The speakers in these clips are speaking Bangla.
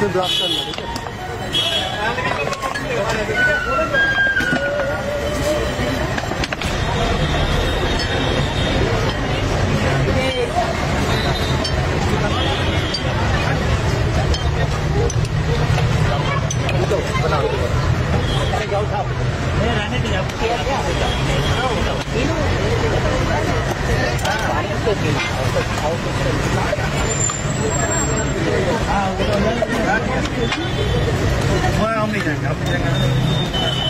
इसमें ब्लास्ट करना ठीक है Thank you. 我要没人教过呢。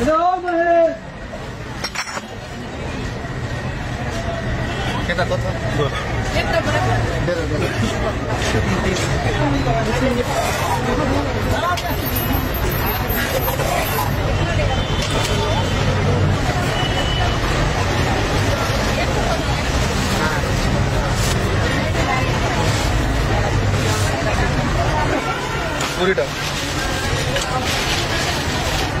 Kita tot. Kita কত করে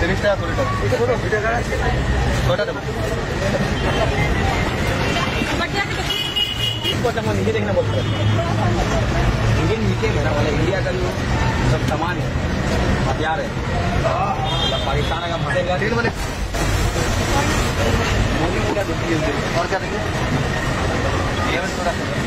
তিরিশ টাকা কুড়ি টাকা কটা দেবো কটা আমার নিজে দেখে বলতে পারবো लेकिन नीचे घेरा वाला इंडिया का जो सब समान है हथियार है मतलब पाकिस्तान अगर मारेगा तेल बोले मोदी पूरा दुखी और क्या देखिए